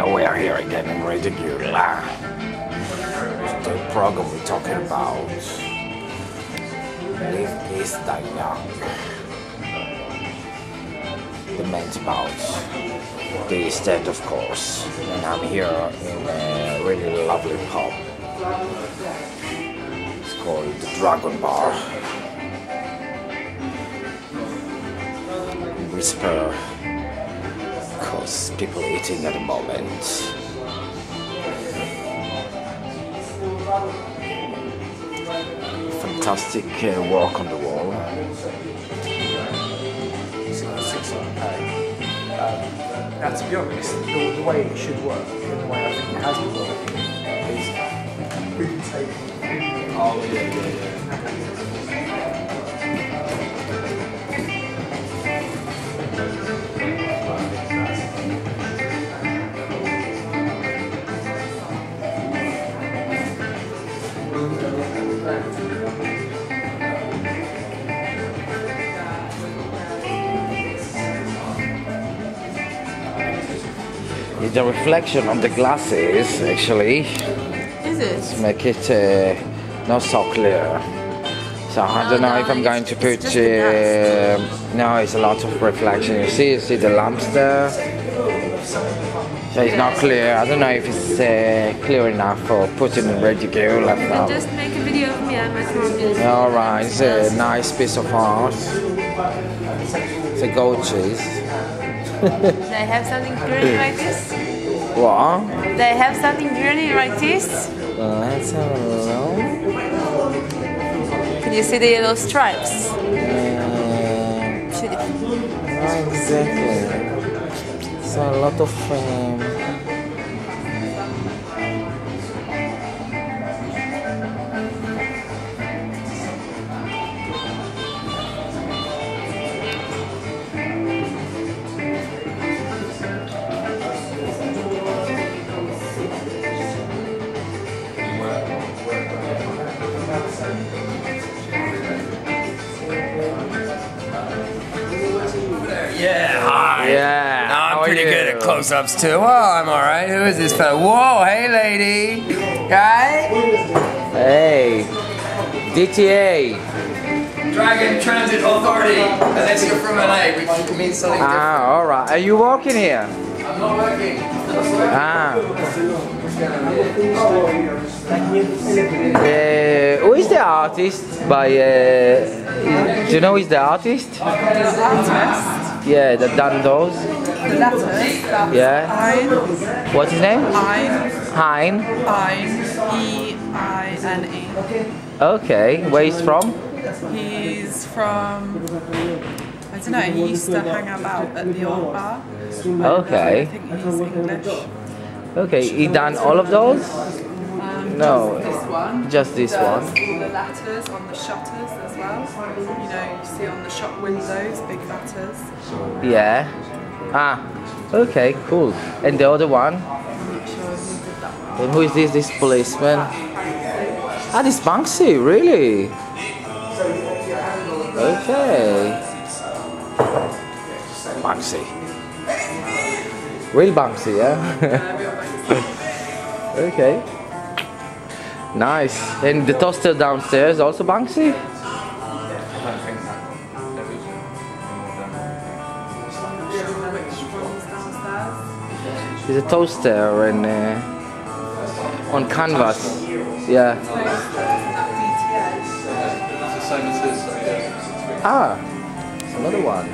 Yeah, we are here again in Radio Geula. The program we're talking about Live Die Young. The main about the stand of course. And I'm here in a really lovely pub. It's called the Dragon Bar. Whisper people eating at the moment. Fantastic uh, work on the wall. Now, to be honest, the, the way it should work, the way I think it has been working, is can take. Oh, yeah, yeah, The reflection on the glasses actually Is it? make it uh, not so clear. So I No, don't know no, if I'm going to put. Uh, no, it's a lot of reflection. You see, you see the lamps there. So it's not clear. I don't know if it's uh, clear enough for putting in go left now. Just make a video of me and my phone. All right, it's a nice piece of art. It's a goat cheese. They have something green like this? What? They have something girly like this? Uh, let's have a look. Can you see the yellow stripes? Uh, Beautiful. Exactly. So a lot of um, close-ups too. Oh, I'm all right. Who is this fellow? Whoa, hey, lady. Guy? hey DTA. Dragon Transit Authority. Unless you're from LA, which means something Ah, all right. Are you working here? I'm not working. Ah. Uh, who is the artist? By uh, do you know who is the artist? Yeah, that done those. The letters, Yeah. Ein, What's his name? Ein, Hein. Ein, E-I-N-E. Okay, where he's from? He's from, I don't know, he used to hang about at the old bar. I Okay. think he's English. Okay, he done all of those? Um, No. just This one. Just this one. all the letters on the shutters as well. You know, you see on the shop windows, big letters. Yeah. Ah, okay, cool. And the other one? And who is this? This policeman? Ah, this Banksy, really? Okay. Banksy. Real Banksy, yeah? okay. Nice. And the toaster downstairs also Banksy? There's a toaster and uh, on canvas. Yeah. Ah, another one.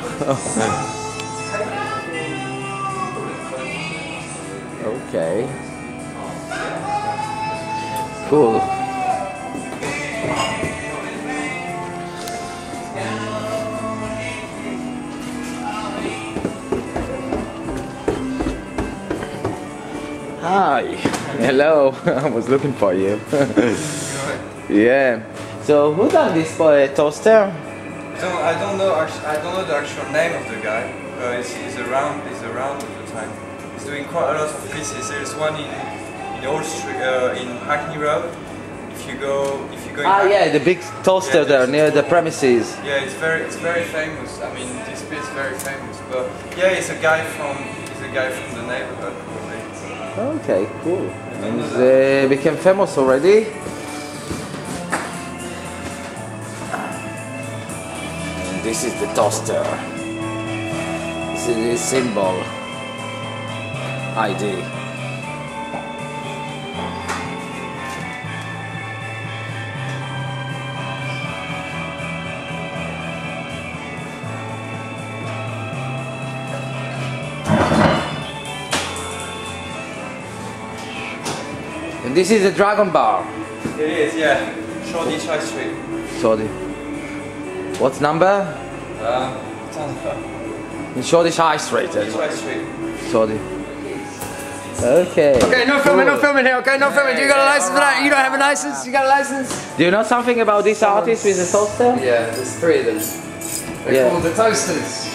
okay. Cool. Hi. Hello. I was looking for you. yeah. So who done this uh, toaster? So I don't know. I don't know the actual name of the guy. Uh, he's, he's around. He's around all the time. He's doing quite a lot of pieces. There's one in in Old Street, uh, in Hackney Road. If you go, if you go. Ah, yeah, the big toaster Yeah, there near the premises. Yeah, it's very, it's very famous. I mean, this piece is very famous. But yeah, he's a guy from, he's a guy from the neighborhood. Okay, cool. And uh, became famous already. And this is the toaster. This is the symbol. ID. And this is the Dragon Bar. It is, yeah. Shoreditch High Street. Sorry. What's number? Um, Tanaka. In Shoreditch High Street. Shoreditch High Street. Sorry. Okay. Okay, no filming, no filming here, okay? No filming. You got a license for that? You don't have a license? You got a license? Do you know something about this artist with the toaster? Yeah, there's three of them. They're Yeah. called the Toasters.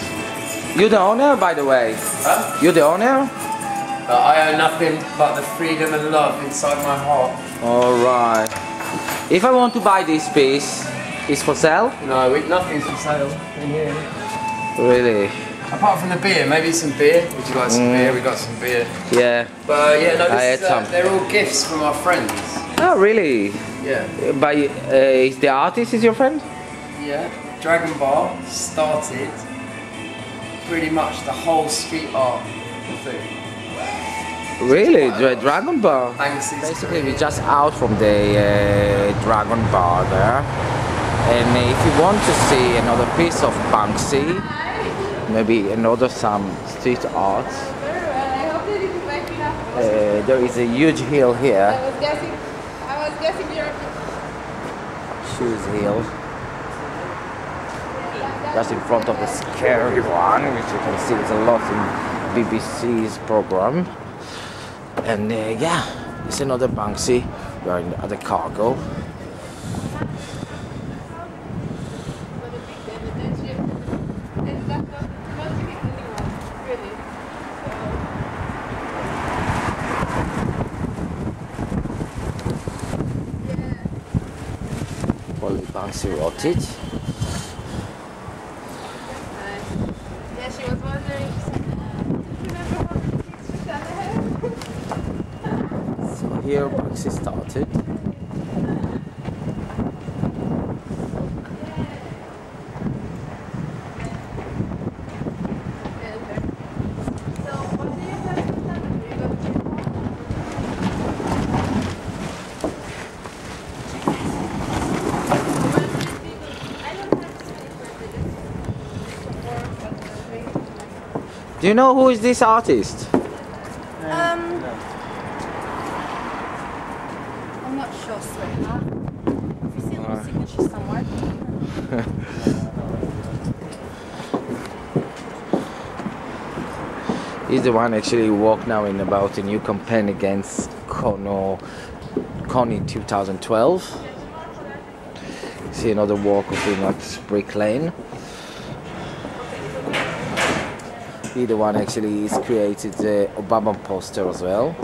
You're the owner, by the way. Huh? You're the owner? But I own nothing but the freedom and love inside my heart. Alright. If I want to buy this piece, it's for sale? No, nothing's for sale in here. Really? Apart from the beer, maybe some beer. Would you like some beer? We got some beer. Yeah. But uh, yeah, no, this is, uh, they're all gifts from our friends. Oh, really? Yeah. By uh, is the artist is your friend? Yeah. Dragon Bar started pretty much the whole street art thing. Really? The Dragon Bar? Banksy's Basically, we're just out from the uh, Dragon Bar there. And if you want to see another piece of Banksy, maybe another some street art, Very well. I hope they didn't wake me up. uh, there is a huge hill here. I here, was guessing. I was guessing. Shoes Hill. Just in front of the scary one, which you can see is a lot in BBC's program. And uh, yeah, it's another Banksy. We are in the other cargo. Banksy wrote it. Yeah, she was wondering. Here Banksy started. Do you know who is this artist? Um, I'm not sure, sweetheart. Have you seen my signature somewhere? He's the one actually who walked now in about a new campaign against Kony, Con in 2012. See another walk of him at Brick Lane. He the one actually is created the Obama poster as well.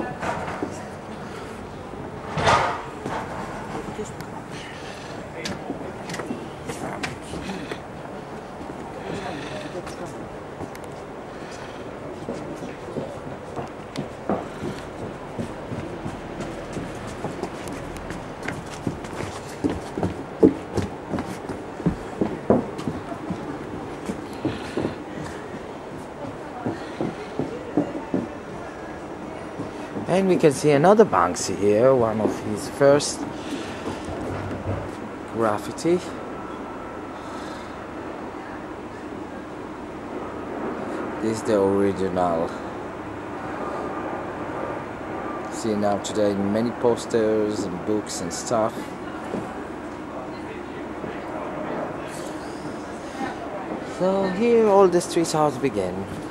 And we can see another Banksy here, one of his first graffiti. This is the original. See now today many posters and books and stuff. So here all the street art began.